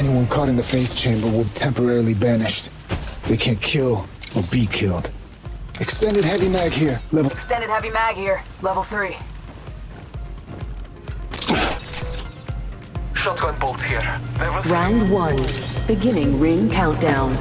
Anyone caught in the phase chamber will be temporarily banished. They can't kill or be killed. Extended heavy mag here, level... Extended heavy mag here, level 3. Shotgun bolt here. Level three. Round one. Beginning ring countdown.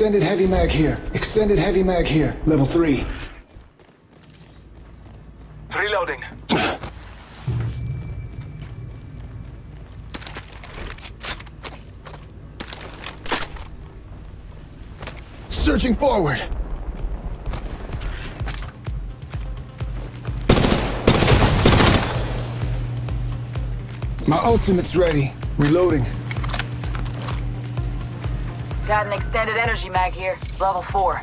Extended heavy mag here. Extended heavy mag here, level 3. Reloading. Searching forward! My ultimate's ready. Reloading. Got an extended energy mag here, level 4.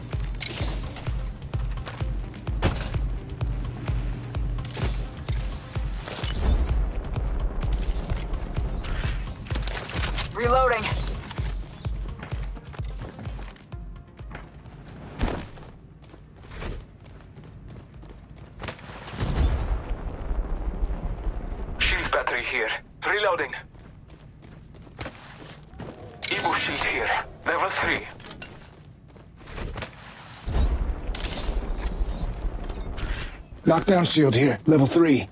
Reloading. Shield battery here. Reloading. Shield here. Level 3. Knockdown shield here, level 3.